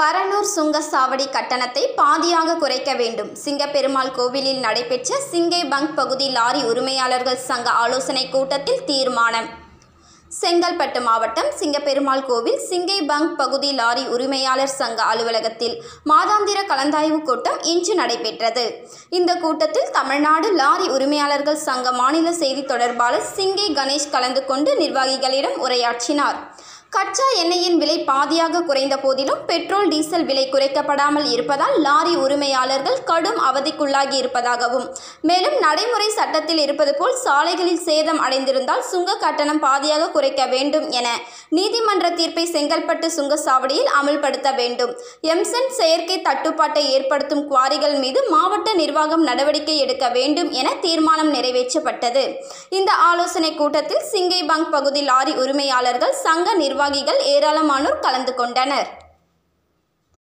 பரனூர் சுங்கச்சாவடி கட்டணத்தை பாதியாக குறைக்க வேண்டும். சிங்கப்பெருமாள் கோவிலில் நடைபெற்ற சிங்கை பங்க் பகுதி லாரி உரிமையாளர்கள் சங்க ஆலோசனைக் கூட்டத்தில் தீர்மானம். செங்கல்பட்டு மாவட்டம் சிங்கப்பெருமாள் கோவில் சிங்கை பங்க் பகுதி லாரி உரிமையாளர் சங்க அலுவலகத்தில் மாதாந்திர கலந்தாய்வு கூட்டம் இன்று நடைபெற்றது. இந்த கூட்டத்தில் தமிழ்நாடு லாரி உரிமையாளர்கள் சங்க மாநில செய்தி தொடர்பாளர் சிங்கை கணேஷ் கலந்து கொண்டு நிர்வாகிகளிடம் உரையாற்றினார். கச்சா எண்ணெயின் விலை பாதியாக குறைந்த போதிலும் பெட்ரோல் டீசல் விலை குறைக்கப்படாமல் இருப்பதால் லாரி உரிமையாளர்கள் கடும் அவதிக்குள்ளாகி இருப்பதாகவும் மேலும் நடைமுறை சட்டத்தில் இருப்பது போல் சாலைகளில் சேதம் அடைந்திருந்தால் சுங்க கட்டணம் பாதியாக குறைக்க வேண்டும் என நீதிமன்ற தீர்ப்பை செங்கல்பட்டு சுங்கச்சாவடியில் அமல்படுத்த வேண்டும். எம்சன் செயற்கை தட்டுப்பாட்டை ஏற்படுத்தும் குவாரிகள் மீது மாவட்ட நிர்வாகம் நடவடிக்கை எடுக்க வேண்டும் என தீர்மானம் நிறைவேற்றப்பட்டது. இந்த ஆலோசனை கூட்டத்தில் சிங்கை பங்க் பகுதி லாரி உரிமையாளர்கள் சங்க நிர்வாக நிர்வாகிகள் ஏராளமானோர் கலந்து கொண்டனர்.